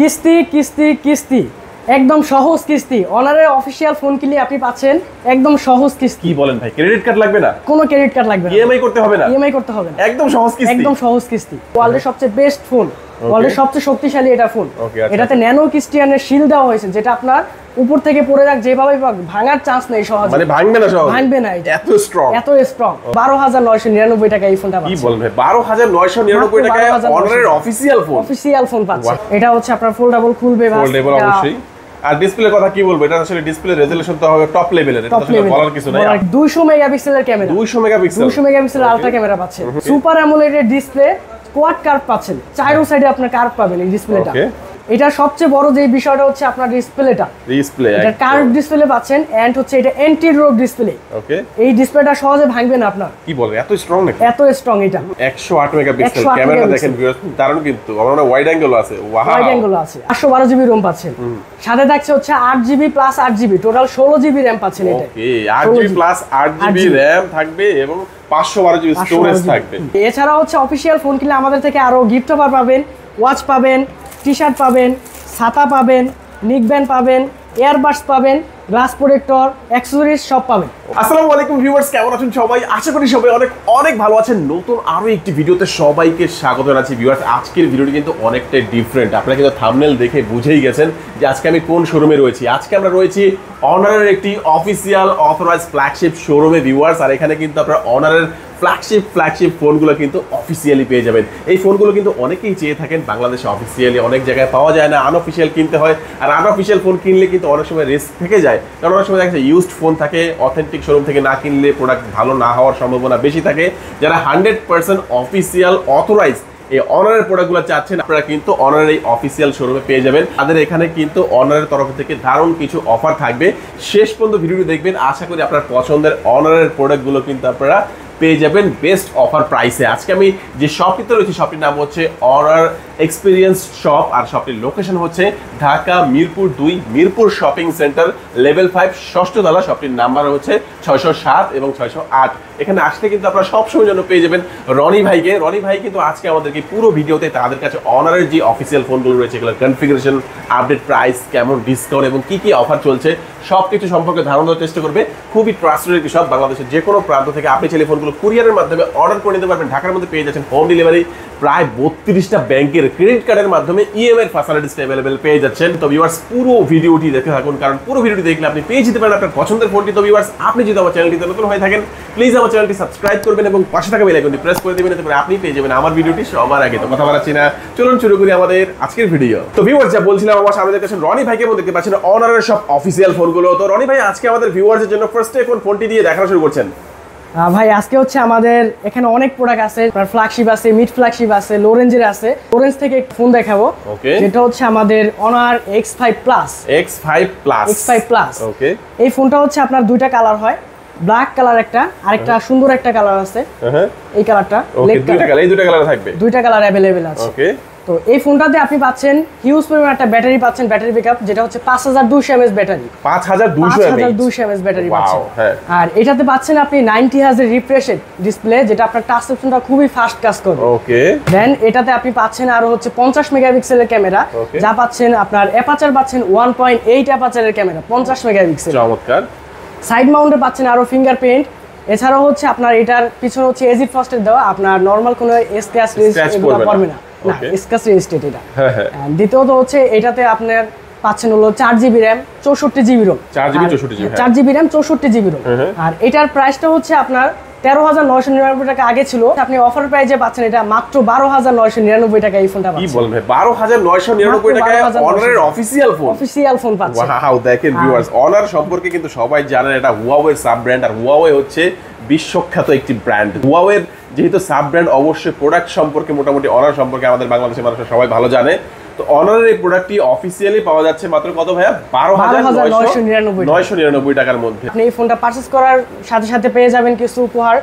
কিস্তি কিস্তি কিস্তি। একদম সহজ কিস্তি। অনারের অফিসিয়াল ফোন কিনে আপনি পাচ্ছেন একদম সহজ কিস্তি। কি বলেন ভাই ক্রেডিট কার্ড লাগবে না? কোনো ক্রেডিট কার্ড লাগবে না। ইএমআই করতে হবে না? ইএমআই করতে হবে না। একদম সহজ কিস্তি। একদম সহজ কিস্তি। ওয়ার্ল্ডের সবচেয়ে বেস্ট ফোন ওয়ার্ল্ডের সবচেয়ে শক্তিশালী এটা ফোন আচ্ছা। এটাতে ন্যানো ক্রিস্টিয়ানের শিল দেওয়া হয়েছে যেটা আপনার উপর থেকে পড়ে যাক যেভাবে ভাঙার চান্স নেই সহজে। মানে ভাঙবে না সহজে? ভাঙবে না এত স্ট্রং এত স্ট্রং বারো হাজার নয়শো নিরানব্বই টাকা এই ফোনটা কি বলেন ভাই হাজার নয়শো নিরানব্বই মাত্র টাকায় অনারের অফিসিয়াল ফোন অফিসিয়াল ফোন পাচ্ছে. এটা হচ্ছে আপনার ফোল্ডেবল খুলবে বা ফোল্ডেবল এটা অবশ্যই। আর ডিসপ্লে কথা কি বলব? এটা আসলে ডিসপ্লে রেজোলিউশন তো হবে টপ লেভেলের এটা আসলে। বলার কিছু নাই। বলার- 200 মেগাপিক্সেলের ক্যামেরা 200 মেগাপিক্সেল 200 মেগাপিক্সেলের আলট্রা ক্যামেরা পাচ্ছেন সুপার অ্যামোলেডের ডিসপ্লে কোয়াড কার্ভ পাচ্ছেন। চারো সাইডে আপনার কার্ভ পাবেন এই ডিসপ্লেটা. এটা সবচেয়ে বড় যে বিষয়টা হচ্ছে আপনার ডিসপ্লেটা ডিসপ্লে এটা কার্ভ ডিসপ্লে পাচ্ছেন এন্ড হচ্ছে এটা এন্টি রোগ ডিসপ্লে ওকে এই ডিসপ্লেটা সহজে ভাঙবে না আপনার। কি বলেন এত স্ট্রং নাকি এত স্ট্রং এটা। 108 মেগাপিক্সেল ক্যামেরা দেখেন ভিউয়ার্স দারুণ কিন্তু। আমার ওয়াইড অ্যাঙ্গেল আছে। ওয়াও ওয়াইড অ্যাঙ্গেল আছে। পাঁচশো বারো জিবি রোম পাচ্ছেন। সাথে থাকছে হচ্ছে আট জিবি প্লাস আট জিবি টোটাল ষোলো জিবি র্যাম পাচ্ছেন এটা ওকে 8GB plus 8GB 8GB RAM থাকবে এবং 512GB স্টোরেজ থাকবে। এছাড়া হচ্ছে অফিসিয়াল ফোন কিনলে আমাদের থেকে আরও গিফট অফার পাবেন ওয়াচ পাবেন টি শার্ট পাবেন, ছাতা পাবেন নিক ব্যান্ড পাবেন এয়ারবাডস পাবেন গ্লাস প্রোটেক্টর অ্যাক্সেসরিজ সব পাবেন। আসসালামু আলাইকুম ভিউয়ার্স কেমন আছেন সবাই? আশা করি সবাই অনেক অনেক ভালো আছেন। নতুন আরও একটি ভিডিওতে সবাইকে স্বাগত জানাচ্ছি ভিউয়ার্স আজকের ভিডিওটি কিন্তু অনেকটাই ডিফারেন্ট আপনারা কিন্তু থাম্বনেল দেখে বুঝেই গেছেন যে আজকে আমি কোন শোরুমে রয়েছি। আজকে আমরা রয়েছি অনারের একটি অফিসিয়াল অথরাইজ ফ্ল্যাগশিপ শোরুমে ভিউয়ার্স আর এখানে কিন্তু আপনারা অনারের ফ্ল্যাগশিপ ফ্ল্যাগশিপ ফোনগুলো কিন্তু অফিসিয়ালি পেয়ে যাবেন। এই ফোনগুলো কিন্তু অনেকেই চেয়ে থাকেন, বাংলাদেশে অফিসিয়ালি অনেক জায়গায় পাওয়া যায় না আনঅফিসিয়াল কিনতে হয়, আর আনঅফিসিয়াল ফোন কিনলে কিন্তু অনেক সময় রিস্ক থেকে যায়। কারণ অনেক সময় দেখা যায় ইউজড ফোন থাকে অথেন্টিক শোরুম থেকে না কিনলে প্রোডাক্ট ভালো না হওয়ার সম্ভাবনা বেশি থাকে। যারা হান্ড্রেড পার্সেন্ট অফিসিয়াল অথরাইজ এই অনারের প্রোডাক্টগুলো চাচ্ছেন, আপনারা কিন্তু অনারের এই অফিসিয়াল শোরুমে পেয়ে যাবেন। তাদের এখানে কিন্তু অনারের তরফ থেকে দারুণ কিছু অফার থাকবে। শেষ পর্যন্ত ভিডিওটি দেখবেন। আশা করি আপনার পছন্দের অনারের প্রোডাক্টগুলো কিন্তু আপনারা পেয়ে যাবেন বেস্ট অফার প্রাইসে আজকে আমি যে শপটিতে রয়েছে শপটির নাম হচ্ছে অনার এক্সপিরিয়েন্স শপ আর শপটির লোকেশন হচ্ছে ঢাকা মিরপুর দুই Mirpur shopping centre level five ষষ্ঠ তলা। শপটির নাম্বার হচ্ছে ছয়শো সাত এবং ছয়শো আট। এখানে আসলে কিন্তু আপনারা সবসময় জন্য পেয়ে যাবেন রনি ভাইকে। রনি ভাই কিন্তু আজকে আমাদেরকে পুরো ভিডিওতে তাদের কাছে অনারের যে অফিসিয়াল ফোনগুলো রয়েছে, এগুলোর কনফিগারেশন আপডেট প্রাইস কেমন ডিসকাউন্ট এবং কি কি অফার চলছে সব কিছু সম্পর্কে ধারণা দেওয়ার চেষ্টা করবে। খুবই ট্রাস্টেড সব বাংলাদেশের যে কোনো প্রান্ত থেকে আপনি টেলিফোনগুলো ফোনগুলো কুরিয়ারের মাধ্যমে অর্ডার করে নিতে পারবেন। ঢাকার মধ্যে পেয়ে যাচ্ছেন হোম ডেলিভারি প্রায় বত্রিশটা ব্যাংকের ক্রেডিট কার্ডের মাধ্যমে ইএমআই ফ্যাসিলিটিস অ্যাভেলেবেল পেয়ে যাচ্ছেন। তো ভিউয়ার্স পুরো ভিডিওটি দেখে থাকুন, কারণ পুরো ভিডিওটি দেখলে আপনি পেয়ে যেতে পারেন আপনার পছন্দের ফোনটি তো ভিউয়ার্স আপনি যদি আমার চ্যানেলটিতে নতুন হয়ে থাকেন প্লিজ আমার চ্যানেলটি সাবস্ক্রাইব করবেন এবং পাশে থাকা বেল আইকনটি প্রেস করে দেবেন, এতে করে আপনি পেয়ে যাবেন আমার ভিডিওটি সবার আগে। তো কথা বাড়াচ্ছি না, চলুন শুরু করি আমাদের আজকের ভিডিও তো ভিউয়ার্স যা বলছিলাম, আমার সামনে দেখতেছেন রনি ভাইকে দেখতে পাচ্ছেন অনারের সব অফিসিয়াল ফোনগুলো তো রনি ভাই, আজকে আমাদের ভিউয়ার্সের জন্য ফার্স্টে কোন ফোনটি দিয়ে দেখানো শুরু করছেন। ভাই আজকে হচ্ছে আমাদের এখানে অনেক প্রোডাক্ট আছে। আপনার ফ্ল্যাগশিপ আছে মিড ফ্ল্যাগশিপ আছে লোরেঞ্জের আছে। লোরেঞ্জ থেকে ফোন দেখাবো. যেটা হচ্ছে আমাদের Honor X five plus X five plus X five plus okay এই ফোনটা হচ্ছে আপনার দুইটা কালার হয়। ব্ল্যাক কালার একটা আরেকটা সুন্দর একটা কালার আছে। হ্যাঁ এই কালারটা দুইটা কালার এই দুইটা কালার থাকবে? দুইটা কালার অ্যাভেলেবেল আছে। ওকে তো এই ফোনটাতে আপনি পাচ্ছেন হিউজ পরিমাণ একটা ব্যাটারি পাচ্ছেন ব্যাটারি ব্যাকআপ যেটা হচ্ছে পাঁচ হাজার দুশো এমএস ব্যাটারি পাঁচ হাজার পাঁচ দুশো এমএস ব্যাটারি পাচ্ছেন। হ্যাঁ। আর এটাতে পাচ্ছেন আপনি নাইনটি হাজার রিফ্রেশেড ডিসপ্লে যেটা আপনার টাচ সেকশনটা খুবই ফাস্ট কাজ করবে। ওকে দেন এটাতে আপনি পাচ্ছেন আরও হচ্ছে পঞ্চাশ মেগাপিক্সেলের ক্যামেরা যা পাচ্ছেন আপনার অ্যাপাচার পাচ্ছেন ওয়ান পয়েন্ট এইট অ্যাপাচারের ক্যামেরা পঞ্চাশ মেগাপিক্সেল চমৎকার। সাইড মাউন্টে পাচ্ছেন আরও ফিঙ্গারপ্রিন্ট এছাড়াও হচ্ছে আপনার এটার পিছনে হচ্ছে এজিট ফাস্টের দেওয়া আপনার নর্মাল কোনো স্ক্র্যাচ পড়বে না। না. স্ক্র্যাচ রেজিস্টেড এটা। হ্যাঁ হ্যাঁ। দ্বিতীয়ত হচ্ছে এটাতে আপনার পাচ্ছেন হলো চার জিবি র্যাম চৌষট্টি জিবি রোম 4GB 64GB। চার জিবি র্যাম চৌষট্টি জিবি রোম হ্যাঁ, হ্যাঁ। আর এটার প্রাইসটা হচ্ছে আপনার তেরো হাজার নয়শো নিরানব্বই টাকা আগে ছিল। আপনি অফার প্রাইজে পাচ্ছেন এটা মাত্র বারো হাজার নয়শো নিরানব্বই টাকা এই ফোনটা কি পাচ্ছেন। বলেন ভাই? বারো হাজার নয়শো নিরানব্বই টাকায় অনারের অফিসিয়াল ফোন অফিসিয়াল ফোন পাচ্ছেন। ওয়াও দেখেন ভিউয়ার্স অনার সম্পর্কে কিন্তু সবাই জানেন এটা হুয়াওয়ের সাব ব্র্যান্ড আর হুয়াওয়ে হচ্ছে বিশ্বখ্যাত একটি ব্র্যান্ড হুয়াওয়ের যেহেতু সাব ব্র্যান্ড অবশ্যই প্রোডাক্ট সম্পর্কে মোটামুটি অনার সম্পর্কে আমাদের বাংলাদেশের মানুষ সবাই ভালো জানে। তো অনারের এই প্রোডাক্টটি অফিসিয়ালি পাওয়া যাচ্ছে মাত্র কত ভাইয়া? বারো হাজার নয়শো নিরানব্বই টাকার মধ্যে। আপনি এই ফোনটা পারচেস করার সাথে সাথে পেয়ে যাবেন কিছু উপহার।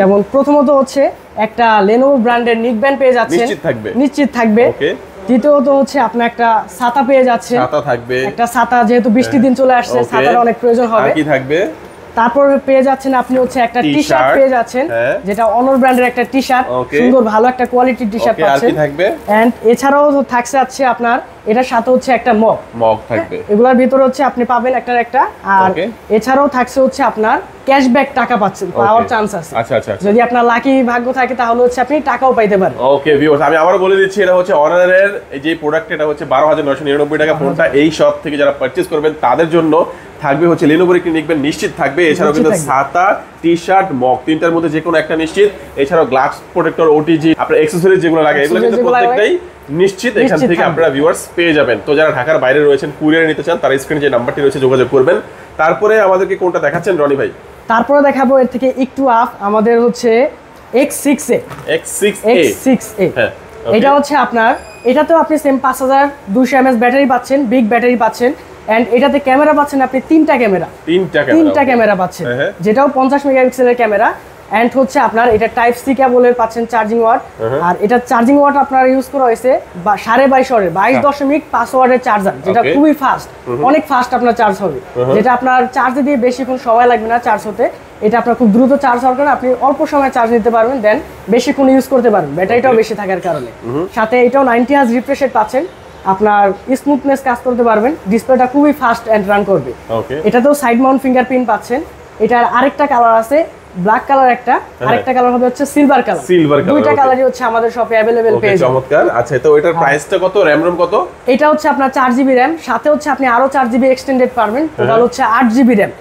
যেমন প্রথমত হচ্ছে একটা লেনোভো ব্র্যান্ডের নিক ব্যান্ড পেয়ে যাচ্ছেন। নিশ্চিত থাকবে। নিশ্চিত থাকবে। দ্বিতীয়ত হচ্ছে আপনি একটা ছাতা পেয়ে যাচ্ছে ছাতা থাকবে। একটা ছাতা যেহেতু বৃষ্টির দিন চলে আসছে ছাতার অনেক প্রয়োজন আর হবে কি থাকবে? তারপর পেয়ে যাচ্ছেন আপনি হচ্ছে একটা টি শার্ট পেয়ে যাচ্ছেন হ্যাঁ। যেটা অনর ব্র্যান্ডের একটা টি শার্ট সুন্দর ভালো একটা কোয়ালিটির টি শার্ট পাচ্ছেন। কি থাকবে? এন্ড এছাড়াও থাকছে আছে আপনার এটার সাথে হচ্ছে একটা মগ মগ থাকবে। এগুলোর ভিতরে হচ্ছে আপনি পাবেন একটার একটা। আর এছাড়াও থাকছে হচ্ছে আপনার ক্যাশব্যাক টাকা পাচ্ছেন পাওয়ার চান্স আছে। আচ্ছা আচ্ছা আচ্ছা। যদি আপনার লাকি ভাগ্য থাকে তাহলে হচ্ছে আপনি টাকাও পাইতে পারেন। ওকে ভিউয়ার্স আমি আবার বলে দিচ্ছি এটা হচ্ছে অনারের এই যে প্রোডাক্ট এটা হচ্ছে বারো হাজার নয়শো নিরানব্বই টাকা ফোনটা এই শপ থেকে যারা পারচেস করবেন তাদের জন্য থাকবে হচ্ছে লেনোভোর একটি নিকবেন নিশ্চিত থাকবে। এছাড়াও কিন্তু। ছাতা টি শার্ট মগ তিনটার মধ্যে যে কোনো একটা নিশ্চিত। এছাড়াও গ্লাস প্রোটেক্টর ওটিজি আপনার এক্সেসরিজ যেগুলো লাগে এগুলো কিন্তু প্রত্যেকটাই নিশ্চিত। এখান থেকে আপনারা ভিউয়ার্স পেয়ে যাবেন। তো যারা ঢাকার বাইরে রয়েছেন কুরিয়ার নিতে চান তারা স্ক্রিনে যে নাম্বারটি রয়েছে যোগাযোগ করবেন। তারপরে আমাদেরকে কোনটা দেখাচ্ছেন রনি ভাই? তারপরে দেখাবো এর থেকে একটু আপ আমাদের হচ্ছে X six A X six X six A হ্যাঁ, এটা হচ্ছে আপনার এটাতেও আপনি সেম পাঁচ হাজার দুশো এমএস ব্যাটারি পাচ্ছেন বিগ ব্যাটারি পাচ্ছেন। অ্যান্ড এটাতে ক্যামেরা পাচ্ছেন আপনি তিনটা ক্যামেরা। তিনটা তিনটা ক্যামেরা ক্যামেরা পাচ্ছেন। হ্যাঁ, হ্যাঁ। যেটাও পঞ্চাশ মেগাপিক্সেলের ক্যামেরা। অ্যান্ড হচ্ছে আপনার এটা টাইপ সি কেবলের পাচ্ছেন চার্জিং ওয়াট হ্যাঁ। আর এটা চার্জিং ওয়াট আপনার ইউজ করা হয়েছে বা সাড়ে বাইশ ওয়াটের বাইশ দশমিক পাঁচ ওয়াটের চার্জার যেটা খুবই ফাস্ট অনেক ফাস্ট আপনার চার্জ হবে। যেটা আপনার চার্জে দিয়ে বেশিক্ষণ সময় লাগবে না চার্জ হতে। এটা আপনার খুব দ্রুত চার্জ হওয়ার কারণে আপনি অল্প সময় চার্জ নিতে পারবেন দেন বেশিক্ষণ ইউজ করতে পারবেন। ব্যাটারিটাও বেশি থাকার কারণে। সাথে এটাও নাইনটি হাজ রিফ্রেশ পাচ্ছেন। আপনার স্মুথনেস কাজ করতে পারবেন। ডিসপ্লেটা খুবই ফাস্ট অ্যান্ড রান করবে। এটাতেও সাইড মাউন্ট ফিঙ্গারপ্রিন্ট পাচ্ছেন। এটার আরেকটা কালার আছে ব্ল্যাক কালার একটা আরেকটা কালার হবে হচ্ছে সিলভার কালার Silver color, দুইটা কালারই হচ্ছে আমাদের শপে ওকে পেয়ে যাবেন। চমৎকার। আচ্ছা তো এটার প্রাইসটা কত? র্যাম রোম কত? এটা হচ্ছে আপনার চার জিবি র্যাম সাথে হচ্ছে আপনি আরও চার জিবি এক্সটেন্ডেড পারবেন টোটাল হচ্ছে আট জিবি র্যাম.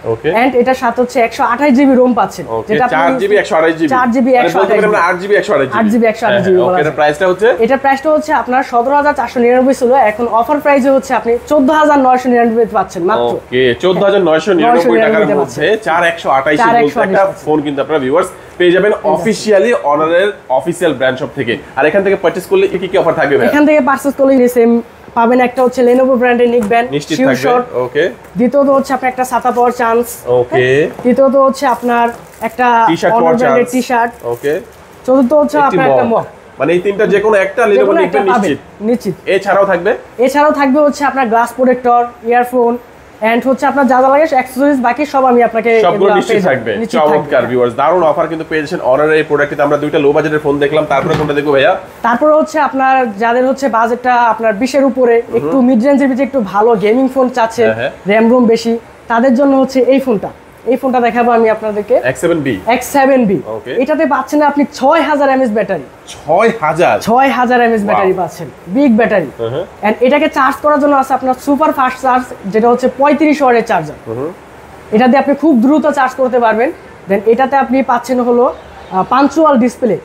এন্ড এটার সাথে হচ্ছে একশো আঠাশ জিবি রোম পাচ্ছেন। ওকে 4 জিবি 128 জিবি চার জিবি একশো আঠাশ 8 জিবি 128 8 GB 128 GB বলা ওকে। এটার প্রাইসটা হচ্ছে? এটার প্রাইসটা হচ্ছে আপনার সতেরো হাজার চারশো নিরানব্বই ছিল এখন অফার প্রাইসে হচ্ছে আপনি চোদ্দ হাজার নয়শো নিরানব্বই পাচ্ছেন মাত্র। ওকে 14999 টাকার মধ্যে 4128 চার বলতে একশো একটা ফোন কিন্তু আপনারা ভিউয়ার্স পেয়ে যাবেন অফিশিয়ালি অনারের অফিসিয়াল ব্র্যান্ড শপ থেকে। আর এখান থেকে পারচেজ করলে কি কি অফার থাকবে এখান থেকে পারচেস করলে সেম পাবেন একটা হচ্ছে লেনোভো ব্র্যান্ডের নিক ব্যান্ড নিশ্চিত থাকবে। শট ওকে দ্বিতীয়ত হচ্ছে আপনার একটা ছাতা পাওয়ার চান্স ওকে তৃতীয়ত হচ্ছে আপনার একটা T-shirt পাওয়ার ব্র্যান্ডের chance। টি শার্ট ওকে চতুর্থ হচ্ছে আপনার একটা মগ মানে এই তিনটা যে কোনো একটা লেনোভো কোনো একটা নিশ্চিত। নিশ্চিত। এছাড়াও থাকবে? এছাড়াও থাকবে হচ্ছে আপনার গ্লাস প্রোটেক্টর ইয়ারফোন এন্ড হচ্ছে আপনার যা যা লাগে অ্যাকসেসরিজ বাকি সব আমি আপনাকে সবগুলো নিশ্চয়ই। থাকবে। চমৎকার ভিউয়ার্স দারুণ অফার কিন্তু পেয়েছেন অনারের এই প্রোডাক্টে আমরা দুইটা লো বাজেটের ফোন দেখলাম তারপরে কোনটা দেখব ভাইয়া। তারপর হচ্ছে আপনার যাদের হচ্ছে বাজেটটা আপনার 20 এর উপরে একটু মিড রেঞ্জের ভিতরে একটু ভালো গেমিং ফোন চাচ্ছে হ্যাঁ, হ্যাঁ। র্যাম রোম বেশি তাদের জন্য হচ্ছে এই ফোনটা এই ফোনটা দেখাবো আমি আপনাদেরকে। X7B X7B ওকে এটাতে পাচ্ছেন আপনি ছয় হাজার এমএস ব্যাটারি। ছয় হাজার? ছয় হাজার এমএস ব্যাটারি পাচ্ছেন। Big battery. এন্ড এটাকে চার্জ করার জন্য আছে আপনার সুপার ফাস্ট চার্জ যেটা হচ্ছে 35 ওয়াটের চার্জার এটা দিয়ে আপনি খুব দ্রুত চার্জ করতে পারবেন। দেন এটাতে আপনি পাচ্ছেন হলো পাঞ্চুয়াল ডিসপ্লে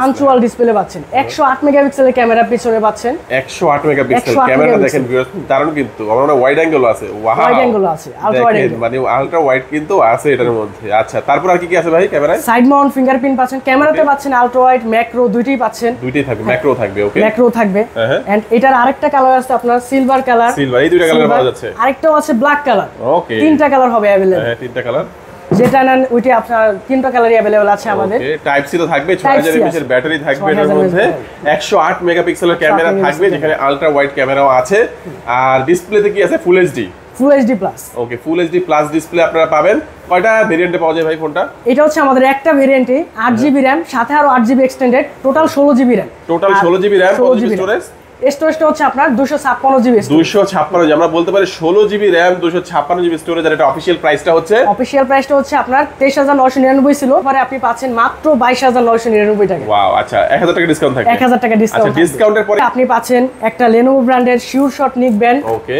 পাঞ্চুয়াল ডিসপ্লে পাচ্ছেন। একশো আট মেগাপিক্সেলের ক্যামেরা পিছনে পাচ্ছেন। একশো আট মেগাপিক্সেল ক্যামেরা দেখেন viewers, দারুণ কিন্তু। আমার মনে ওয়াইড অ্যাঙ্গেল আছে। ওয়াও Wide angle আছে, wide দেখেন, মানে আলট্রা ওয়াইড কিন্তু আছে এটার মধ্যে। আচ্ছা তারপর আর কি কি আছে ভাই ক্যামেরায় সাইড মাউন্ট ফিঙ্গারপ্রিন্ট পাচ্ছেন। ক্যামেরাতে পাচ্ছেন আলট্রা ওয়াইড ম্যাক্রো দুইটাই পাচ্ছেন। দুইটাই থাকবে ম্যাক্রো থাকবে ওকে ম্যাক্রো থাকবে। হ্যাঁ, হ্যাঁ। এন্ড এটার আরেকটা কালার আছে আপনার সিলভার কালার সিলভার এই দুইটা কালার পাওয়া যাচ্ছে। আরেকটাও আছে ব্ল্যাক কালার ওকে তিনটা কালার হবে অ্যাভেলেবল হ্যাঁ তিনটা কালার যেটা নেন ওইটি আপনার তিনটা কালারই অ্যাভেলেবল আছে আমাদের। টাইপ সি তো থাকবে ছয় Type C হাজার এমএস এর ব্যাটারি থাকবে 6000 এটার মধ্যে। mAh একশো আট মেগাপিক্সেলের ক্যামেরা থাকবে যেখানে আলট্রা ওয়াইড ক্যামেরাও আছে। আর ডিসপ্লেতে কি আছে? Full HD full HD plus okay full HD plus display আপনারা পাবেন। কয়টা ভেরিয়েন্টে পাওয়া যায় ভাই ফোনটা? এটা হচ্ছে আমাদের একটা ভেরিয়েন্টে আট জিবি র্যাম সাথে আরও আট জিবি এক্সটেন্ডেড টোটাল ষোলো জিবি র্যাম টোটাল ষোলো জিবি র্যাম স্টোরেজ স্টোরেজটা হচ্ছে আপনার দুশো ছাপ্পান্ন জিবি দুইশো ছাপ্পান্ন আমরা বলতে পারি ষোলো জিবি র্যাম দুশো ছাপ্পান্ন জিবি স্টোরেজ আর এটা অফিসিয়াল প্রাইসটা হচ্ছে? অফিসিয়াল প্রাইসটা হচ্ছে আপনার তেইশ হাজার নয়শো নিরানব্বই ছিল পরে আপনি পাচ্ছেন মাত্র বাইশ হাজার নয়শো নিরানব্বই টাকা। ওয়াও আচ্ছা এক হাজার টাকা ডিসকাউন্ট থাকবে এক হাজার টাকা আচ্ছা ডিসকাউন্ট ডিসকাউন্টের পরে আপনি পাচ্ছেন একটা লেনোভো ব্র্যান্ডের sure shot neck band okay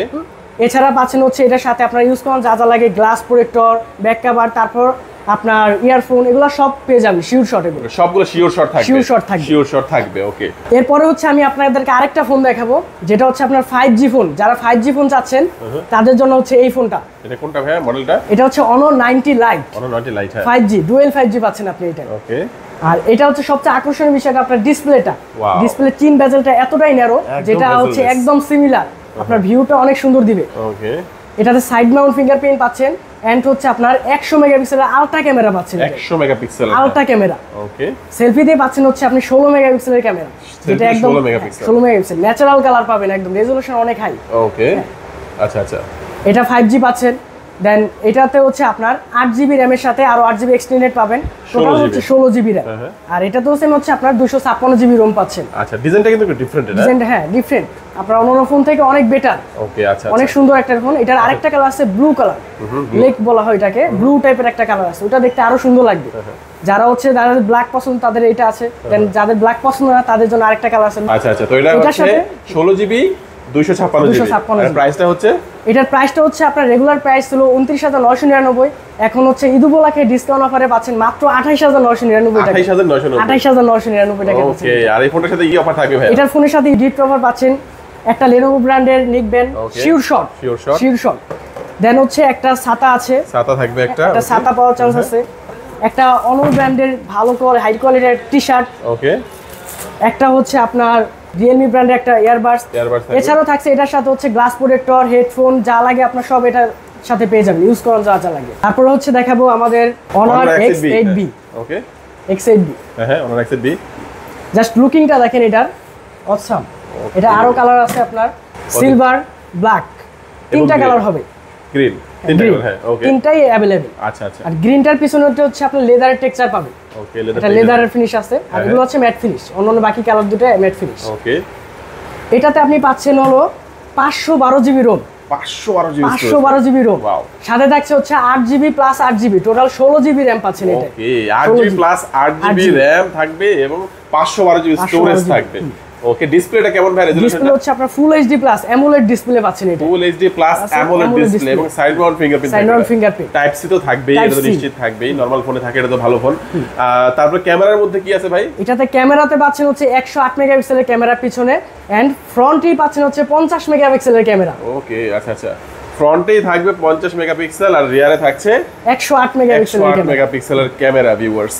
এছাড়া পাচ্ছেন হচ্ছে এটার সাথে আপনার ইউজ করার যা যা লাগে গ্লাস প্রোটেক্টর ব্যাক কাভার তারপর আপনার ইয়ারফোন এগুলো সব পেয়ে যাবেন শিওর শট এগুলো। সবগুলো শিওর শট থাকবে। Sure shot থাকবে। শিওর শট থাকবে ওকে এরপরে হচ্ছে আমি আপনাদেরকে আরেকটা ফোন দেখাবো যেটা হচ্ছে আপনার ফাইভ জি ফোন যারা ফাইভ জি ফোন চাচ্ছেন তাদের জন্য হচ্ছে এই ফোনটা এটা কোনটা ভাই মডেলটা এটা হচ্ছে অনো নাইনটি লাইট অন নয়টি লাইট হ্যাঁ। Five G dual five G পাচ্ছেন আপনি এটা। ওকে আর এটা হচ্ছে সবচেয়ে আকর্ষণীয় বিষয়টা আপনার ডিসপ্লেটা ডিসপ্লে চিন বেজেলটা এতটাই ন্যারো যেটা হচ্ছে একদম সিমিলার আপনার ভিউটা অনেক সুন্দর দিবে। ওকে এটাতে সাইড মাউন্ট ফিঙ্গারপ্রিন্ট পাচ্ছেন এন্ড হচ্ছে আপনার একশো মেগাপিক্সেলের আলট্রা ক্যামেরা পাচ্ছেন একশো megapixel ultra camera okay selfie দিয়ে পাচ্ছেন হচ্ছে আপনি ষোলো মেগাপিক্সেলের ক্যামেরা যেটা একদম 16 মেগাপিক্সেল 16 মেগাপিক্সেল ন্যাচারাল কালার পাবেন একদম। রেজলিউশন অনেক হাই ওকে আচ্ছা আচ্ছা। এটা ফাইভ জি পাচ্ছেন। দেন এটাতে হচ্ছে আপনার আট জিবি র্যামের সাথে আরও আট জিবি এক্সটেন্ডেড পাবেন। টোটাল হচ্ছে ষোলো জিবি র্যাম হ্যাঁ, হ্যাঁ। আর এটাতেও সেম হচ্ছে আপনার দুশো ছাপ্পান্ন জিবি রোম পাচ্ছেন। আচ্ছা ডিজাইনটা কিন্তু ডিফারেন্ট হ্যাঁ ডিফারেন্ট আপনার অন্য ফোন থেকে অনেক বেটার ওকে আচ্ছা অনেক আচ্ছা সুন্দর একটা ফোন এটার আরেকটা কালার আছে ব্লু কালার লেক বলা হয় এটাকে। ব্লু টাইপের একটা কালার আছে। ওটা দেখতে আরও সুন্দর লাগবে। হ্যাঁ, যারা হচ্ছে যাদের ব্ল্যাক পছন্দ তাদের এটা আছে। দেন যাদের ব্ল্যাক পছন্দ না তাদের জন্য আরেকটা কালার আছে। আচ্ছা আচ্ছা। তো এটা হচ্ছে ষোলো জিবি দুইশো ছাপ্পান্ন জিবি। 256 প্রাইসটা হচ্ছে? এটার প্রাইসটা হচ্ছে আপনার রেগুলার প্রাইস ছিল উনত্রিশ হাজার নয়শো নিরানব্বই। এখন হচ্ছে ঈদ উপলক্ষে ডিসকাউন্ট অফারে পাচ্ছেন মাত্র আঠাইশ হাজার নয়শো নিরানব্বই টাকা। আঠাইশ হাজার নয়শো নিরানব্বই টাকা আর এই ফোনটার সাথে কি অফার থাকবে ভাই এটার ফোনের সাথে গিফট অফার পাচ্ছেন। একটা লেনোভো ব্র্যান্ডের neck band Okay. Sure shot Sure sure shot then হচ্ছে একটা ছাতা আছে। ছাতা থাকবে একটা। একটা ছাতা পাওয়ার চান্স আছে। একটা অনল ব্র্যান্ডের ভালো কোয়ালিটি হাই কোয়ালিটির টি শার্ট ওকে একটা হচ্ছে আপনার রিয়েলমি ব্র্যান্ডের একটা ইয়ারবাডস এছাড়াও থাকছে এটার সাথে হচ্ছে গ্লাস প্রোটেক্টর হেডফোন যা লাগে আপনার সব এটার সাথে পেয়ে যাবেন। ইউজ করার যা যা লাগে। তারপরে হচ্ছে দেখাবো আমাদের Honor X eight B okay X eight B হ্যাঁ Honor X eight B just লুকিংটা দেখেন এটার। অসাম এটা আরও কালার আছে আপনার। সিলভার ব্ল্যাক তিনটা কালার হবে। গ্রিন হ্যাঁ তিনটাই অ্যাভেলেবেল আচ্ছা আচ্ছা। আর গ্রিনটার পিছনে হচ্ছে আপনার লেদারের টেক্সচার পাবে ওকে এটা লেদারের ফিনিশ আছে। আর হ্যাঁ, এগুলো হচ্ছে ম্যাট ফিনিশ অন্যান্য বাকি কালার দুটো ম্যাট ফিনিশ ওকে এটাতে আপনি পাচ্ছেন হলো পাঁচশো বারো জিবি রোম পাঁচশো বারো জিবি রোম সাথে থাকছে হচ্ছে আট জিবি প্লাস আট জিবি টোটাল ষোলো জিবি র্যাম পাচ্ছেন এটা ওকে আট জিবি প্লাস আট জিবি র্যাম থাকবে এবং পাঁচশো বারো জিবি স্টোরেজ থাকবে। ওকে ডিসপ্লেটা কেমন ভাই ডিসপ্লে হচ্ছে আপনার full HD plus AMOLED display পাচ্ছেন এটা। Full HD plus AMOLED display এবং side mount fingerprint side mount fingerprint type C তো থাকবেই এটা তো নিশ্চিত থাকবেই নরমাল ফোনে থাকে এটা তো ভালো ফোন তারপর ক্যামেরার মধ্যে কি আছে ভাই? এটাতে ক্যামেরাতে পাচ্ছেন হচ্ছে একশো আট মেগাপিক্সেলের ক্যামেরা পিছনে এন্ড ফ্রন্টই পাচ্ছেন হচ্ছে পঞ্চাশ মেগাপিক্সেলের ক্যামেরা। ওকে আচ্ছা আচ্ছা। ফ্রন্টেই থাকবে পঞ্চাশ মেগাপিক্সেল আর রিয়ারে থাকছে একশো আট একশো মেগাপিক্সেলের আট ক্যামেরা ভিউয়ার্স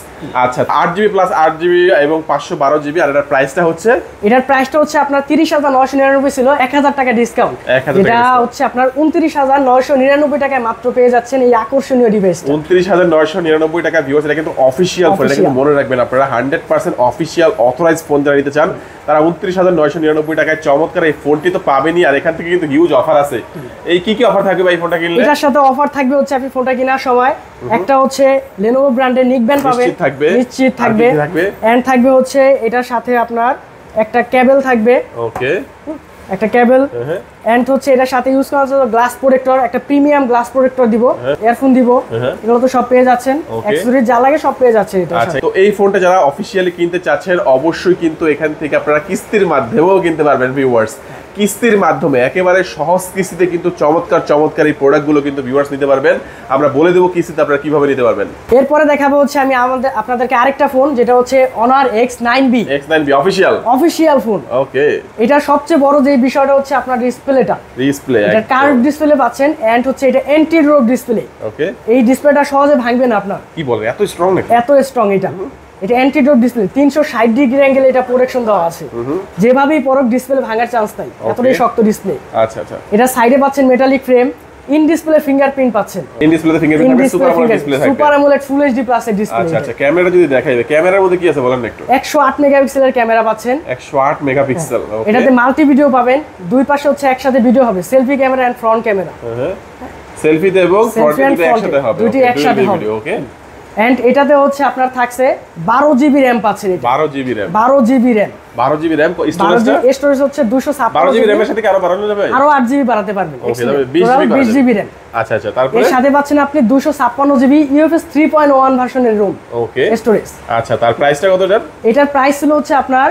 আচ্ছা আট জিবি প্লাস আট জিবি এবং পাঁচশো বারো জিবি আর এটার প্রাইসটা হচ্ছে? এটার প্রাইসটা হচ্ছে আপনার তিরিশ হাজার নয়শো নিরানব্বই ছিল এক হাজার টাকা ডিসকাউন্ট এটা হচ্ছে আপনার উনত্রিশ হাজার নয়শো নিরানব্বই টাকায় মাত্র পেয়ে যাচ্ছেন এই আকর্ষণীয় ডিভাইসটা উনত্রিশ হাজার নয়শো নিরানব্বই টাকা ভিউয়ার্স এটা কিন্তু অফিসিয়াল ফোন এটা কিন্তু মনে রাখবেন আপনারা hundred percent official authorise phone যারা নিতে চান তারা উনত্রিশ হাজার নয়শো নিরানব্বই টাকায় চমৎকার এই ফোনটি তো পাবেনই আর এখান থেকে কিন্তু হিউজ অফার আছে। এই কি কি অফার থাকবে ভাই ফোনটা কিনলে? এটার সাথে অফার থাকবে হচ্ছে আপনি ফোনটা কেনার সময়। একটা হচ্ছে লেনোভো ব্র্যান্ডের নিক ব্যান্ড পাবেন নিশ্চিত থাকবে। নিশ্চিত থাকবে? এন্ড থাকবে? হচ্ছে এটার সাথে আপনার একটা কেবল থাকবে। ওকে একটা কেবল এন্ড হচ্ছে এটার সাথে ইউজ করার জন্য গ্লাস প্রোটেক্টর একটা প্রিমিয়াম গ্লাস প্রোটেক্টর দিব ইয়ারফোন দিব। এগুলো তো সব পেয়ে যাচ্ছেন. অ্যাক্সেসরিজ যা লাগে সব পেয়ে যাচ্ছে এটা আচ্ছা তো এই ফোনটা যারা অফিসিয়ালি কিনতে চাচ্ছেন অবশ্যই কিন্তু এখান থেকে আপনারা কিস্তির মাধ্যমেও কিনতে পারবেন ভিউয়ার্স কিস্তির মাধ্যমে একেবারে সহজ কিস্তিতে কিন্তু চমৎকার চমৎকার এই প্রোডাক্টগুলো কিন্তু ভিউয়ার্স নিতে পারবেন। আমরা বলে দেবো কিস্তিতে আপনারা কীভাবে নিতে পারবেন। এরপরে দেখাবো হচ্ছে আমি আমাদের আপনাদেরকে আরেকটা ফোন যেটা হচ্ছে Honor X nine B X nine B official official phone okay এটার সবচেয়ে বড় যে বিষয়টা হচ্ছে আপনার ডিসপ্লেটা ডিসপ্লে এটা কার্ভ ডিসপ্লে পাচ্ছেন এন্ড হচ্ছে এটা এন্টি রোড ডিসপ্লে ওকে এই ডিসপ্লেটা সহজে ভাঙবে না আপনার। কি বলে এত স্ট্রং এত স্ট্রং এটা। এটা অ্যান্টিডোট ডিসপ্লে তিনশো ষাট ডিগ্রি অ্যাঙ্গেলে এটা প্রোটেকশন দেওয়া আছে। যেভাবেই পরক ডিসপ্লে ভাঙার চান্স নাই এতটাই শক্ত ডিসপ্লে আচ্ছা আচ্ছা। এটা সাইডে পাচ্ছেন metallic frame in display fingerprint পাচ্ছেন। ইন ডিসপ্লেতে ফিঙ্গারপ্রিন্ট থাকবে সুপার আমোলেড ডিসপ্লে থাকবে। সুপার অ্যামোলেড ফুল এইচডি প্লাসের ডিসপ্লে আচ্ছা আচ্ছা ক্যামেরা যদি দেখাই ক্যামেরার মধ্যে কি আছে বলেন একটু? একশো আট মেগাপিক্সেলের ক্যামেরা পাচ্ছেন। একশো আট মেগাপিক্সেল এটাতে মাল্টি ভিডিও পাবেন দুই পাশে হচ্ছে একসাথে ভিডিও হবে selfie camera and front camera সেলফিতে এবং ফ্রন্টে একসাথে হবে দুইটি একসাথে হবে। ওকে এন্ড এটাতে হচ্ছে আপনার থাকছে বারো জিবি র্যাম পাচ্ছেন এটা। বারো জিবি র্যাম। বারো জিবি র্যাম। বারো জিবি র্যাম স্টোরেজ হচ্ছে দুশো বারো জিবি র্যামের সাথে কি আরও বাড়ানো যাবে? আরও আট জিবি বাড়াতে পারবেন। বিশ জিবি র্যাম। আচ্ছা আচ্ছা তারপরে? এর সাথে পাচ্ছেন আপনি দুশো ছাপ্পান্ন GB UFS three point one ভার্সনের রুম ওকে স্টোরেজ আচ্ছা তার প্রাইসটা কত এটার? এটার প্রাইস ছিল হচ্ছে আপনার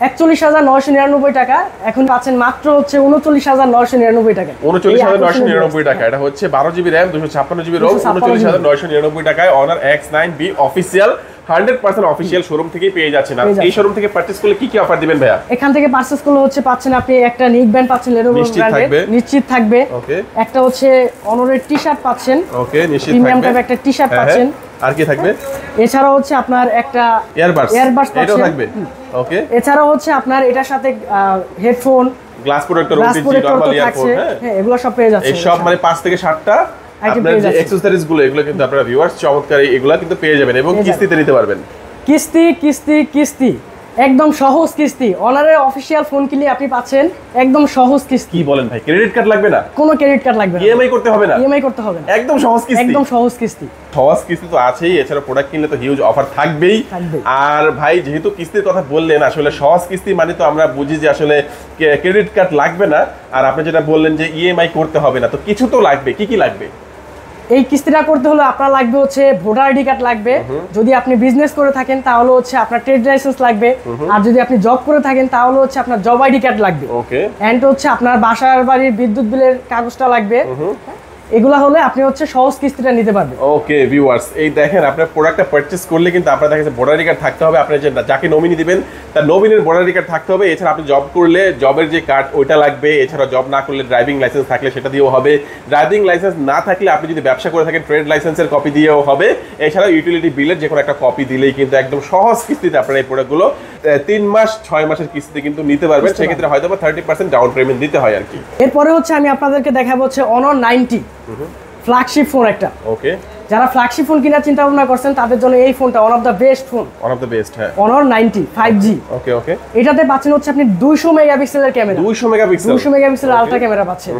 একচল্লিশ হাজার নয়শো নিরানব্বই টাকা। এখন পাচ্ছেন মাত্র হচ্ছে উনচল্লিশ হাজার নয়শো নিরানব্বই টাকা। উনচল্লিশ হাজার নয়শো নিরানব্বই টাকা। এটা হচ্ছে বারো জিবি র্যাম দুশো ছাপ্পান্ন জিবি রোম উনচল্লিশ হাজার নয়শো নিরানব্বই টাকায় Honor X nine B official hundred percent official showroom থেকেই পেয়ে যাচ্ছেন। এই শোরুম থেকে পার্চেস করলে কি কি অফার দিবেন ভাইয়া? এখান থেকে পার্চেস করলে হচ্ছে পাচ্ছেন আপনি একটা নিক ব্যান্ড পাচ্ছেন লেনোভো নিশ্চিত ব্র্যান্ডের থাকবে। নিশ্চিত থাকবে। একটা হচ্ছে অনরের টি শার্ট পাচ্ছেন। ওকে নিশ্চিত প্রিমিয়াম টাইপ একটা টি শার্ট হ্যাঁ, পাচ্ছেন। হ্যাঁ। আর কি থাকবে? এছাড়াও হচ্ছে আপনার একটা ইয়ারবাডস Earbuds এটাও থাকবে? ওকে এছাড়া হচ্ছে আপনার এটার সাথে headphone glass protector OTG normal earphone হ্যাঁ? এগুলো সব পেয়ে যাচ্ছে এই সব মানে পাঁচ থেকে সাতটা। Item আপনার যে অ্যাকসেসরিজগুলো এগুলো কিন্তু আপনারা ভিউয়ার্স চমৎকার এগুলো কিন্তু পেয়ে যাবেন এবং কিস্তিতে নিতে পারবেন। কিস্তি কিস্তি কিস্তি। একদম সহজ কিস্তি। অনারের অফিসিয়াল ফোন কিনে আপনি পাচ্ছেন একদম সহজ কিস্তি। কি বলেন ভাই ক্রেডিট কার্ড লাগবে না? কোনো ক্রেডিট কার্ড লাগবে না। ইএমআই করতে হবে না? ইএমআই করতে হবে না। একদম সহজ কিস্তি। একদম সহজ কিস্তি। সহজ কিস্তি তো আছেই এছাড়া প্রোডাক্ট কিনলে তো হিউজ অফার থাকবেই। থাকবেই। আর ভাই যেহেতু কিস্তির কথা বললেন আসলে সহজ কিস্তি মানে তো আমরা বুঝি যে আসলে ক্রেডিট কার্ড লাগবে না। আর আপনি যেটা বললেন যে ইএমআই করতে হবে না তো কিছু তো লাগবে। কি কি লাগবে? এই কিস্তিটা করতে হলে আপনার লাগবে হচ্ছে ভোটার আইডি কার্ড লাগবে। যদি আপনি বিজনেস করে থাকেন তাহলে হচ্ছে আপনার ট্রেড লাইসেন্স লাগবে। আর যদি আপনি জব করে থাকেন তাহলে হচ্ছে আপনার জব আইডি কার্ড লাগবে। এন্ড হচ্ছে আপনার বাসার বাড়ির বিদ্যুৎ বিলের কাগজটা লাগবে। এগুলা হলে আপনি হচ্ছে সহজ কিস্তিটা নিতে পারবেন। ওকে ভিউয়ার্স এই দেখেন আপনার প্রোডাক্টটা পারচেস করলে কিন্তু আপনার দেখা যাচ্ছে ভোটার কার্ড থাকতে হবে আপনার যে যাকে নমিনি দিবেন তার নমিনির ভোটার কার্ড থাকতে হবে। এছাড়া আপনি জব করলে জবের যে কার্ড ওইটা লাগবে এছাড়া জব না করলে ড্রাইভিং লাইসেন্স থাকলে সেটা দিয়েও হবে। ড্রাইভিং লাইসেন্স না থাকলে আপনি যদি ব্যবসা করে থাকেন ট্রেড লাইসেন্সের কপি দিয়েও হবে। এছাড়া ইউটিলিটি বিলের যে কোনো একটা কপি দিলেই কিন্তু একদম সহজ কিস্তিতে আপনার এই প্রোডাক্টগুলো তিন মাস ছয় মাসের কিস্তিতে কিন্তু নিতে পারবেন। সেক্ষেত্রে হয়তো বা থার্টি পার্সেন্ট ডাউন পেমেন্ট দিতে হয় আর কি। এরপরে হচ্ছে আমি আপনাদেরকে দেখাবো হচ্ছে অনর নাইনটি ফ্ল্যাগশিপ ফোন একটা। ওকে যারা ফ্ল্যাগশিপ ফোন কেনার চিন্তা ভাবনা করছেন তাদের জন্য এই ফোনটা one of the best phone one of the best হ্যাঁ। অনর নাইনটি ফাইভ জি ওকে ওকে এটাতে পাচ্ছেন হচ্ছে আপনি দুইশো মেগাপিক্সেলের ক্যামেরা দুইশো মেগাপিক্সেল দুশো মেগাপিক্সেলের আলট্রা ক্যামেরা পাচ্ছেন।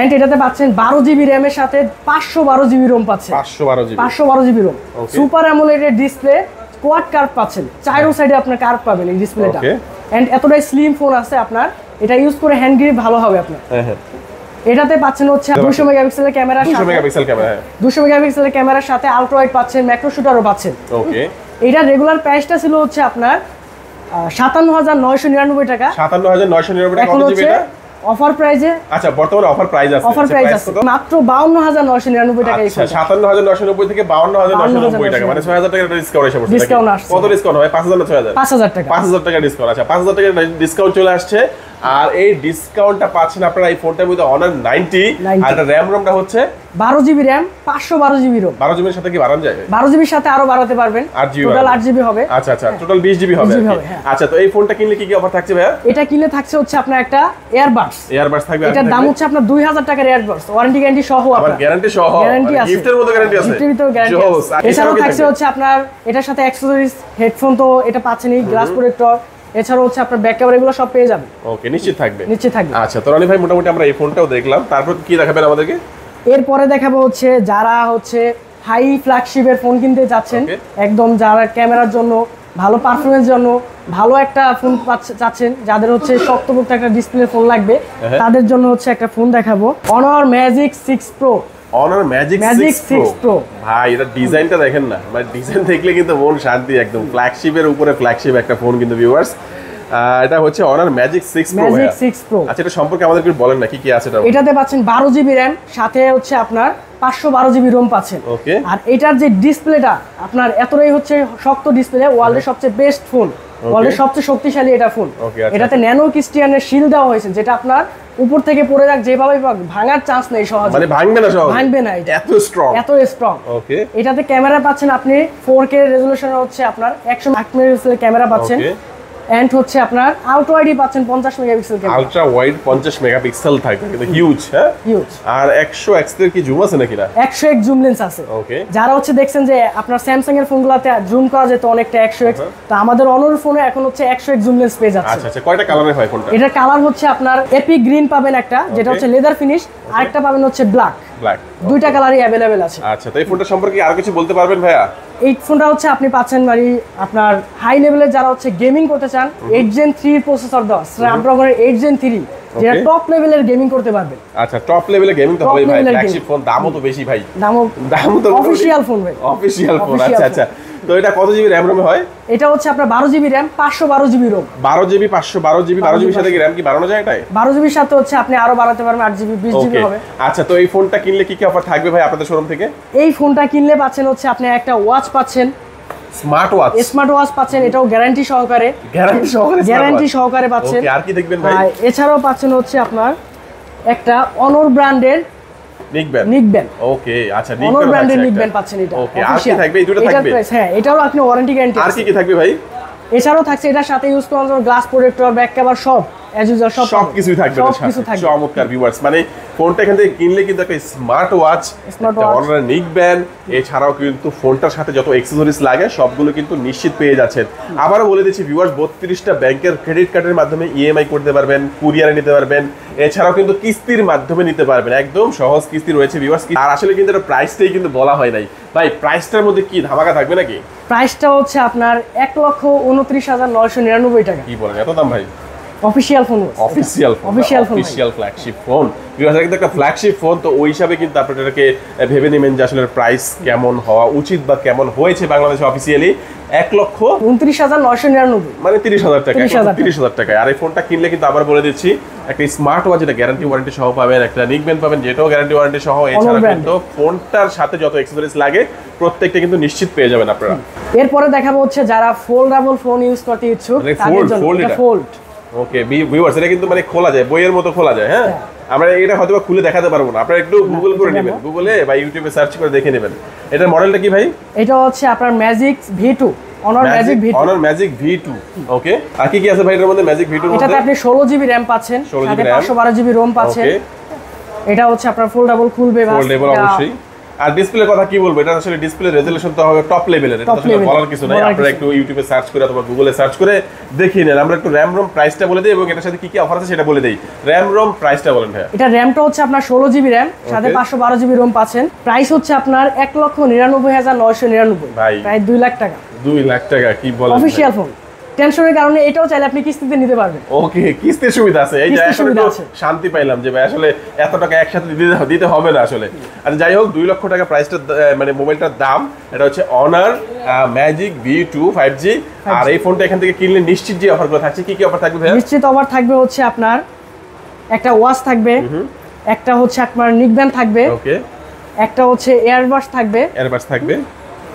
এন্ড এটাতে পাচ্ছেন বারো জিবি র্যামের সাথে পাঁচশো বারো জিবি রোম পাচ্ছেন। পাঁচশো বারো জিবি পাঁচশো বারো জিবি রোম সুপার অ্যামোলেডের ডিসপ্লে কোয়াড কার্ভ পাচ্ছেন। চারো সাইডে আপনার কার্ভ পাবেন এই ডিসপ্লেটা. এন্ড এতটাই স্লিম ফোন আছে আপনার। এটা ইউজ করে হ্যান্ড গ্রিপ ভালো হবে আপনার। হ্যাঁ হ্যাঁ। এটাতে পাচ্ছেন হচ্ছে দুশো মেগাপিক্সেলের ক্যামেরা দুশো মেগাপিক্সেল ক্যামেরা হ্যাঁ। দুশো মেগাপিক্সেলের ক্যামেরার সাথে আলট্রা ওয়াইড পাচ্ছেন ম্যাক্রো শুটারও পাচ্ছেন। ওকে এটা রেগুলার প্রাইসটা ছিল হচ্ছে আপনার সাতান্ন হাজার নয়শো নিরানব্বই টাকা। সাতান্ন হাজার নয়শো নিরানব্বই টাকা কত হচ্ছে এটা? অফার প্রাইজে আচ্ছা বর্তমানে অফার প্রাইস আছে। অফার আচ্ছা, প্রাইস আছে? মাত্র বাউন্ন হাজার নয়শো নিরানব্বই টাকা এই আচ্ছা হাজার নয়শো নব্বই থেকে বাউন্ন হাজার নয়শো নব্বই টাকা মানে ছয় হাজার টাকা ডিসকাউন্ট এসে পড়ছে? Discount আসছে। কত ডিসকাউন্ট হয় পাঁচ হাজার না ছয় হাজার? পাঁচ হাজার টাকা। পাঁচ হাজার টাকা ডিসকাউন্ট আচ্ছা পাঁচ হাজার টাকা ডিসকাউন্ট চলে আসছে। আর এই ডিসকাউন্টটা পাচ্ছেন আপনারা এই ফোনটার মধ্যে অনার নাইনটি 90 আর র্যাম রোমটা হচ্ছে? বারো জিবি র্যাম পাঁচশো বারো জিবি রোম বারো জিবির সাথে কি বাড়ানো যায়? বারো জিবির সাথে আরও বাড়াতে পারবেন। আট GB টোটাল। আট জিবি হবে। আচ্ছা আচ্ছা টোটাল বিশ জিবি হবে 20 আর কি। হবে, হ্যাঁ। আচ্ছা তো এই ফোনটা কিনলে কি কি অফার থাকছে ভাইয়া? এটা কিনলে থাকছে হচ্ছে আপনার একটা এয়ারবাডস এয়ারবাস থাকবে এটার দাম হচ্ছে আপনার দুই হাজার টাকার এয়ারবাডস ওয়ারেন্টি গ্যারান্টি সহ আপনার। গ্যারান্টি সহ? গ্যারান্টি আছে। গিফটের মতো গ্যারান্টি আছে? গিফটের ভিতরে গ্যারান্টি আছে। এছাড়াও থাকছে হচ্ছে আপনার এটার সাথে অ্যাক্সেসরিজ হেডফোন তো এটা পাচ্ছেনই গ্লাস প্রোটেক্টর এছাড়াও হচ্ছে আপনার ব্যাক ক্যামেরা এগুলো সব পেয়ে যাবেন। ওকে নিশ্চিত থাকবে। নিচে থাকবে। আচ্ছা তো রনি ভাই মোটামুটি আমরা এই ফোনটাও দেখলাম। তারপর কি দেখাবেন আমাদেরকে? এরপরে দেখাবো হচ্ছে যারা হচ্ছে হাই ফ্ল্যাগশিপের ফোন কিনতে যাচ্ছেন একদম যারা ক্যামেরার জন্য ভালো পারফরমেন্স জন্য ভালো একটা ফোন চাচ্ছেন যাদের হচ্ছে শক্তপোক্ত একটা ডিসপ্লে ফোন লাগবে হ্যাঁ। তাদের জন্য হচ্ছে একটা ফোন দেখাবো। Honor Magic six Pro Honor Magic Magic 6 Pro 6 Pro. ভাই এটা ডিজাইনটা দেখেন না মানে ডিজাইন দেখলে কিন্তু মন শান্তি একদম। ফ্ল্যাগশিপের উপরে ফ্ল্যাগশিপ একটা ফোন কিন্তু ভিউয়ার্স এটা হচ্ছে অনার ম্যাজিক 6 Pro ম্যাজিক ভাইয়া। সিক্স প্রো আচ্ছা এটা সম্পর্কে আমাদের একটু বলেন না কি কি আছে এটা এটাতে পাচ্ছেন বারো জিবি র্যাম সাথে হচ্ছে আপনার পাঁচশো বারো জিবি রোম পাচ্ছেন। ওকে। আর এটার যে ডিসপ্লেটা আপনার এতটাই হচ্ছে শক্ত ডিসপ্লে ওয়ার্ল্ডের সবচেয়ে বেস্ট ফোন ওয়ার্ল্ডের সবচেয়ে শক্তিশালী এটা ফোন আচ্ছা। এটাতে ন্যানো ক্রিস্টিয়ানের শিল দেওয়া হয়েছে যেটা আপনার উপর থেকে পড়ে যাক যেভাবে পাক ভাঙার চান্স নেই সহজে। মানে ভাঙবে না সব ভাঙবে না এটা। এত স্ট্রং এত স্ট্রং ওকে। এটাতে ক্যামেরা পাচ্ছেন আপনি ফোর কে রেজলিউশন হচ্ছে আপনার একশো আট মেগাপিক্সেলের ক্যামেরা পাচ্ছেন. এন্ড হচ্ছে আপনার আউটো আইডি পাচ্ছেন পঞ্চাশ megapixel camera ultra wide 50 megapixel থাকবে কিন্তু হিউজ হ্যাঁ? হিউজ আর 100 এক্সের কি জুম আছে নাকি না? একশো এক জুম লেন্স আছে। ওকে যারা হচ্ছে দেখছেন যে আপনার স্যামসাং এর ফোনগুলোতে জুম করা যেত অনেকটা একশো এক্স তো আমাদের অনর ফোনে এখন হচ্ছে একশো এক জুম লেন্স পেয়ে যাচ্ছে। আচ্ছা আচ্ছা কয়টা কালারে হয় ফোনটা এটার কালার হচ্ছে আপনার এপি গ্রিন পাবেন একটা যেটা হচ্ছে লেদার ফিনিশ আরেকটা পাবেন হচ্ছে ব্ল্যাক ব্ল্যাক দুইটা কালারই अवेलेबल আছে। আচ্ছা তো এই ফোনটা সম্পর্কে আর কিছু বলতে পারবেন ভাইয়া? এই ফোনটা হচ্ছে আপনি পাচ্ছেন মানে আপনার হাই লেভেলের যারা হচ্ছে গেমিং করতে চান 8 জেন 3 প্রসেসর দেওয়া স্ন্যাপড্রাগনের 8 জেন 3 যেটা টপ লেভেলের গেমিং করতে পারবে। আচ্ছা টপ লেভেলে গেমিং তো হবে ভাই। ফ্ল্যাগশিপ ফোন দামও তো বেশি ভাই। দামও দামও তো অফিসিয়াল ফোন ভাই। অফিশিয়াল ফোন আচ্ছা আচ্ছা। তো এটা কত জিবি র্যাম রোমে হয়? এটা হচ্ছে আপনার বারো জিবি র্যাম পাঁচশো বারো জিবি রোম বারো জিবি পাঁচশো বারো জিবি বারো জিবির সাথে কি র্যাম কি বাড়ানো যায় এটাই? বারো জিবির সাথে হচ্ছে আপনি আরও বাড়াতে পারবেন আট জিবি বিশ জিবি হবে। আচ্ছা তো এই ফোনটা কিনলে কি কি অফার থাকবে ভাই আপনাদের শোরুম থেকে? এই ফোনটা কিনলে পাচ্ছেন হচ্ছে আপনি একটা ওয়াচ পাচ্ছেন। স্মার্ট ওয়াচ স্মার্ট ওয়াচ পাচ্ছেন এটাও গ্যারান্টি সহকারে। গ্যারান্টি সহকারে গ্যারান্টি সহকারে পাচ্ছেন। আর কি দেখবেন ভাই? এছাড়াও পাচ্ছেন হচ্ছে আপনার একটা অনর ব্র্যান্ডের নিকবেন নিকবেন ওকে আচ্ছা অনর ব্র্যান্ডের নিকবেন পাচ্ছেন এটা ওকে আর কি থাকবে? এই দুটো থাকবে? হ্যাঁ এটাও আপনি ওয়ারেন্টি গ্যারান্টি আর কি কি থাকবে ভাই? এছাড়াও থাকছে এটার সাথে ইউজ করার জন্য গ্লাস প্রোটেক্টর ব্যাক কভার সব। অ্যাজ ইউজুয়াল সব সব থাকবে সব এটার সাথে। কিছু থাকবে। চমৎকার ভিউয়ার্স মানে ফোনটা এখান থেকে কিনলে কিন্তু একটা smart watch Smart watch। Neck band এছাড়াও কিন্তু ফোনটার সাথে যত অ্যাক্সেসরিজ লাগে সবগুলো কিন্তু নিশ্চিত পেয়ে যাচ্ছেন। আবারও বলে দিচ্ছি ভিউয়ার্স বত্রিশটা ব্যাংকের ক্রেডিট কার্ডের মাধ্যমে ইএমআই করতে পারবেন কুরিয়ারে নিতে পারবেন। এছাড়াও কিন্তু কিস্তির মাধ্যমে নিতে পারবেন। একদম সহজ কিস্তি রয়েছে ভিউয়ার্স আর আসলে কিন্তু এটা প্রাইসটাই কিন্তু বলা হয় নাই। ভাই প্রাইসটার মধ্যে কি ধামাকা থাকবে নাকি? প্রাইসটা হচ্ছে আপনার এক লক্ষ উনত্রিশ হাজার নয়শো নিরানব্বই টাকা। কি বলেন এত দাম ভাই? অফিসিয়াল ফোন অফিসিয়াল phone ভাই। অফিসিয়াল ফ্ল্যাগশিপ ফোন বিকজ কিন্তু একটা ফ্ল্যাগশিপ ফোন তো ওই হিসাবে কিন্তু এটাকে ভেবে নেবেন যে আসলে প্রাইস কেমন হওয়া উচিত বা কেমন হয়েছে বাংলাদেশে অফিসিয়ালি এক লক্ষ উনত্রিশ হাজার নয়শো নিরানব্বই। মানে তিরিশ হাজার টাকা তিরিশ হাজার টাকায়। আর এই ফোনটা কিনলে কিন্তু আবার বলে দিচ্ছি একটা স্মার্ট ওয়াচ যেটা গ্যারান্টি ওয়ারেন্টি সহ পাবেন একটা নিকবেন পাবেন যেটাও গ্যারান্টি ওয়ারেন্টি সহ এছাড়া। কিন্তু ফোনটার সাথে যত এক্সেসরিজ লাগে প্রত্যেকটা কিন্তু নিশ্চিত পেয়ে যাবেন আপনারা। এরপরে দেখাবো হচ্ছে যারা ফোল্ডাবল ফোন ইউজ করতে ইচ্ছুক মানে তাদের জন্য fold এটা এটা? ফোল্ড ওকে ভিউয়ার্স এটা কিন্তু মানে খোলা যায় বইয়ের মতো খোলা যায় হ্যাঁ? আমরা এটা হয়তো খুলে দেখাতে পারব না। আপনারা একটু গুগল করে নেবেন। গুগলে বা ইউটিউবে সার্চ করে দেখে নেবেন। এটার মডেলটা কি ভাই? এটা হচ্ছে আপনার Magic V two Honor Magic V two Honor Magic V two okay আর কি কি আছে ভাই এটার মধ্যে ম্যাজিক ভি এটাতে আপনি ষোলো জিবি র্যাম পাচ্ছেন 16 GB সাথে পাঁচশো বারো জিবি রোম পাচ্ছেন। এটা হচ্ছে আপনার ফোল্ডাবল খুলবে। ফোল্ডেবল অবশ্যই। আর ডিসপ্লের কথা কি বলব? এটা আসলে ডিসপ্লে রেজোলিউশন তো হবে টপ লেভেলের এটা আসলে বলার কিছু নাই। আপনারা একটু ইউটিউবে সার্চ করে অথবা গুগলে সার্চ করে দেখিয়ে নেন। আমরা একটু র্যাম রোম প্রাইসটা বলে দিই এবং এটার সাথে কি কি অফার আছে সেটা বলে দিই। র্যাম রোম প্রাইসটা বলেন ভাই এটা র্যামটা হচ্ছে আপনার ষোলো জিবি র্যাম সাথে. পাঁচশো বারো জিবি রোম পাচ্ছেন। প্রাইস হচ্ছে আপনার এক লক্ষ নিরানব্বই হাজার নয়শো নিরানব্বই। ভাই। প্রায় দুই লাখ টাকা। দুই লাখ টাকা কি বলেন? অফিসিয়াল ফোন টেনশনের কারণে এটাও চাইলে আপনি কিস্তিতে নিতে পারবেন। ওকে কিস্তির সুবিধা আছে। এই যে সুবিধা আছে। শান্তি পাইলাম যে ভাই আসলে এত টাকা একসাথে দিতে দিতে হবে না আসলে। আর যাই হোক দুই লক্ষ টাকা প্রাইসটা মানে মোবাইলটার দাম এটা হচ্ছে Honor Magic V two five G আর এই ফোনটা এখান থেকে কিনলে নিশ্চিত যে অফারগুলো থাকছে। কি কি অফার থাকবে নিশ্চিত অফার থাকবে হচ্ছে আপনার একটা ওয়াচ থাকবে একটা হচ্ছে আপনার নিকব্যান্ড থাকবে ওকে। একটা হচ্ছে এয়ারবাস থাকবে। এয়ারবাস থাকবে।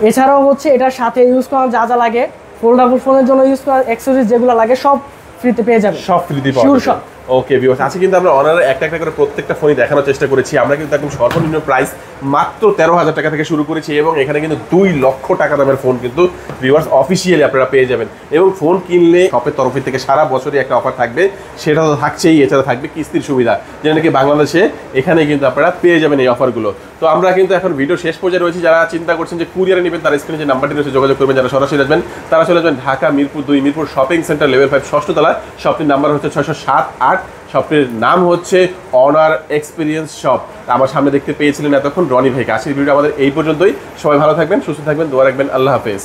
এছাড়াও হচ্ছে এটার সাথে ইউজ করা যা যা লাগে। ফোল্ডাবল ফোনের জন্য ইউজ করা অ্যাক্সেসরিজ যেগুলো লাগে সব ফ্রিতে পেয়ে যাবে। সব ফ্রিতে পাওয়া যাবে। ওকে ভিউয়ার্স আজকে কিন্তু আমরা অনার একটা একটা করে প্রত্যেকটা ফোনই দেখানোর চেষ্টা করেছি। আমরা কিন্তু একদম সর্বনিম্ন প্রাইস মাত্র তেরো হাজার টাকা থেকে শুরু করেছি এবং এখানে কিন্তু দুই লক্ষ টাকা দামের ফোন কিন্তু ভিউয়ার্স অফিসিয়ালি আপনারা পেয়ে যাবেন। এবং ফোন কিনলে শপের তরফ থেকে সারা বছরই একটা অফার থাকবে, সেটা তো থাকছেই, এছাড়া থাকবে কিস্তির সুবিধা। যেটা নাকি বাংলাদেশে এখানে কিন্তু আপনারা পেয়ে যাবেন এই অফারগুলো তো আমরা কিন্তু এখন ভিডিও শেষ পর্যায়ে রয়েছে। যারা চিন্তা করছেন যে কুরিয়ারে নেবেন, তার স্ক্রিনে যে নাম্বারটি রয়েছে, যোগাযোগ করবেন, যারা সরাসরি আসবেন, তারা চলে যাবেন ঢাকা, মিরপুর দুই, Mirpur shopping centre level five ষষ্ঠতলা শপটির নাম্বার হচ্ছে ছয়শো সাত আট শপটির নাম হচ্ছে অনার এক্সপিরিয়েন্স শপ আমার সামনে দেখতে পেয়েছিলেন এতক্ষণ রনি ভাইকে। আজকের ভিডিও আমাদের এই পর্যন্তই। সবাই ভালো থাকবেন, সুস্থ থাকবেন, দোয়া রাখবেন। আল্লাহ হাফেজ।